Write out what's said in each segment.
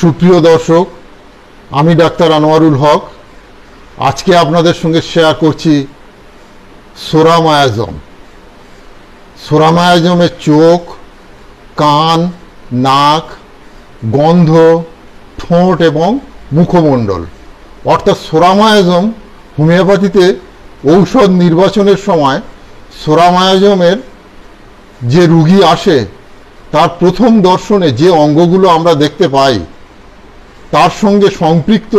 সুপ্রিয় দর্শক, আমি ডাক্তার আনোয়ারুল হক। আজকে আপনাদের সঙ্গে শেয়ার করছি সোরামায়াজম সোরামায়াজমের চোখ, কান, নাক, গন্ধ, ঠোঁট এবং মুখমণ্ডল। অর্থাৎ সোরামায়াজম হোমিওপ্যাথিতে ঔষধ নির্বাচনের সময় সোরামায়াজমের যে রুগী আসে, তার প্রথম দর্শনে যে অঙ্গগুলো আমরা দেখতে পাই তার সঙ্গে সম্পৃক্ত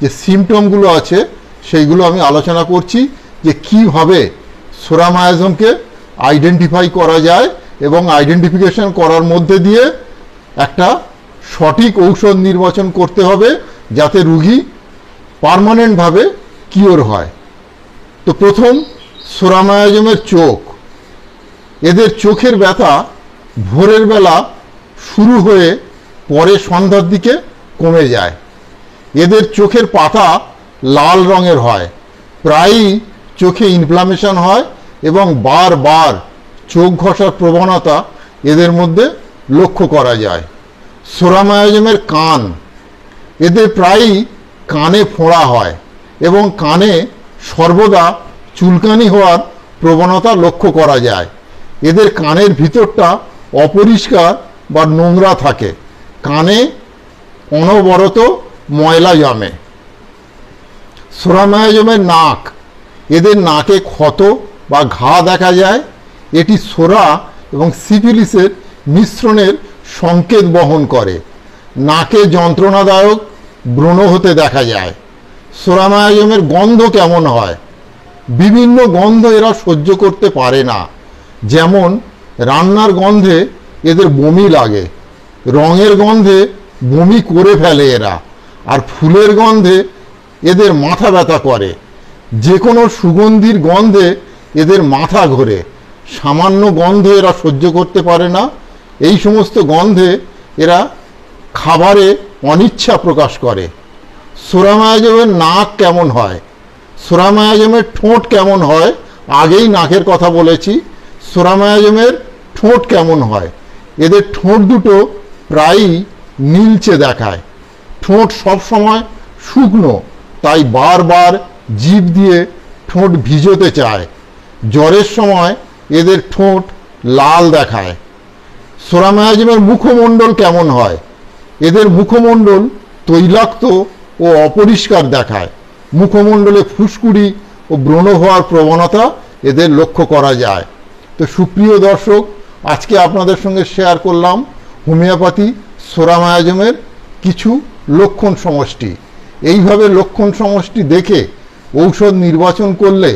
যে সিমটমগুলো আছে, সেইগুলো আমি আলোচনা করছি যে কীভাবে সোরামায়াজমকে আইডেন্টিফাই করা যায় এবং আইডেন্টিফিকেশন করার মধ্যে দিয়ে একটা সঠিক ঔষধ নির্বাচন করতে হবে যাতে রুগী পারমানেন্টভাবে কিওর হয়। তো প্রথম, সোরামায়াজমের চোখ। এদের চোখের ব্যথা ভোরের বেলা শুরু হয়ে পরে সন্ধ্যার দিকে কমে যায়। এদের চোখের পাতা লাল রঙের হয়। প্রায়ই চোখে ইনফ্লামেশন হয় এবং বারবার চোখ ঘষার প্রবণতা এদের মধ্যে লক্ষ্য করা যায়। সোরামায়াজমের কান, এদের প্রায়ই কানে ফোঁড়া হয় এবং কানে সর্বদা চুলকানি হওয়ার প্রবণতা লক্ষ্য করা যায়। এদের কানের ভিতরটা অপরিষ্কার বা নোংরা থাকে। কানে অনবরত ময়লা জমে। সোরামায়াজমের নাক। এদের নাকে ক্ষত বা ঘা দেখা যায়। এটি সোরা এবং সিফিলিসের মিশ্রণের সংকেত বহন করে। নাকে যন্ত্রণাদায়ক ব্রণ হতে দেখা যায়। সোরামায়াজমের গন্ধ কেমন হয়? বিভিন্ন গন্ধ এরা সহ্য করতে পারে না। যেমন রান্নার গন্ধে এদের বমি লাগে। রঙের গন্ধে বমি করে ফেলে এরা। আর ফুলের গন্ধে এদের মাথা ব্যথা করে। যে কোনো সুগন্ধির গন্ধে এদের মাথা ঘোরে। সামান্য গন্ধে এরা সহ্য করতে পারে না। এই সমস্ত গন্ধে এরা খাবারে অনিচ্ছা প্রকাশ করে। সোরামায়াজমের নাক কেমন হয়? সোরামায়াজমের ঠোঁট কেমন হয়? আগেই নাকের কথা বলেছি। সোরামায়াজমের ঠোঁট কেমন হয়? এদের ঠোঁট দুটো প্রায়ই নীলচে দেখায়। ঠোঁট সবসময় শুকনো, তাই বারবার জিভ দিয়ে ঠোঁট ভিজোতে চায়। জ্বরের সময় এদের ঠোঁট লাল দেখায়। সোরামায়াজমের মুখমণ্ডল কেমন হয়? এদের মুখমণ্ডল তৈলাক্ত ও অপরিষ্কার দেখায়। মুখমণ্ডলে ফুসকুড়ি ও ব্রণ হওয়ার প্রবণতা এদের লক্ষ্য করা যায়। তো সুপ্রিয় দর্শক, আজকে আপনাদের সঙ্গে শেয়ার করলাম হোমিওপ্যাথি সোরামায়াজমের কিছু লক্ষণ সমষ্টি। এইভাবে লক্ষণ সমষ্টি দেখে ঔষধ নির্বাচন করলে,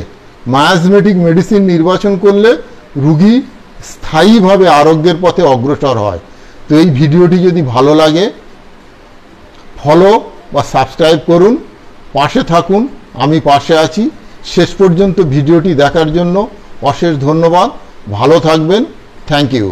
মায়াজমেটিক মেডিসিন নির্বাচন করলে রুগী স্থায়ীভাবে আরোগ্যের পথে অগ্রসর হয়। তো এই ভিডিওটি যদি ভালো লাগে ফলো বা সাবস্ক্রাইব করুন, পাশে থাকুন, আমি পাশে আছি। শেষ পর্যন্ত ভিডিওটি দেখার জন্য অশেষ ধন্যবাদ। ভালো থাকবেন। Thank you